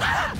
啊